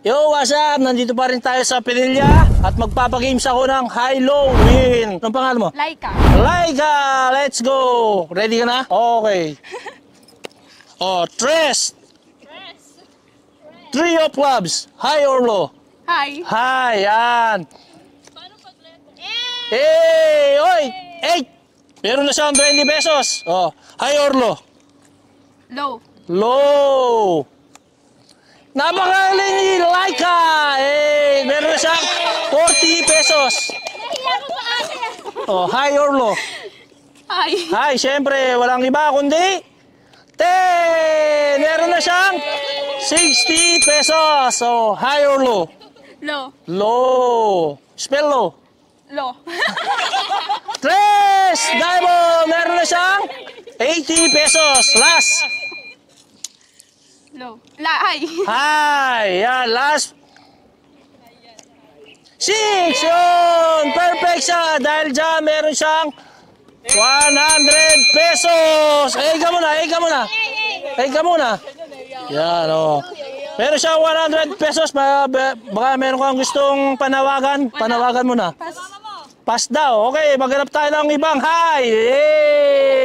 Yo, what's up? Nandito pa rin tayo sa Pinilya at magpapagames ako ng high-low win. Anong pangalan mo? Laika. Laika, let's go! Ready ka na? Okay. Oh, tres. Three of clubs. High or low? Hi. High, yan. Hey, oy! Eight! Meron na siyang 20 pesos. Oh, high or low? Low. Low! Napakaling ni Laika! Eh, meron siyang 40 pesos. Oh, high or low? Hi. Hi, syempre, walang iba kundi 10! Meron na siyang 60 pesos. So, high or low? Low. Low. Spell low. Low. Tres! Diamond! Meron na siyang 80 pesos. Last. Low. La hi. Hi! Yan, last. Six! Yun! Perfect siya! Dahil dyan, meron siyang 100 pesos! Eh, ka muna, eh, ka muna. Eh, ka muna. Yan, o. Meron siyang 100 pesos. Baka, meron kang gustong panawagan. Panawagan mo na. Pass. Daw. Okay, maghanap tayo ng ibang high. Yay!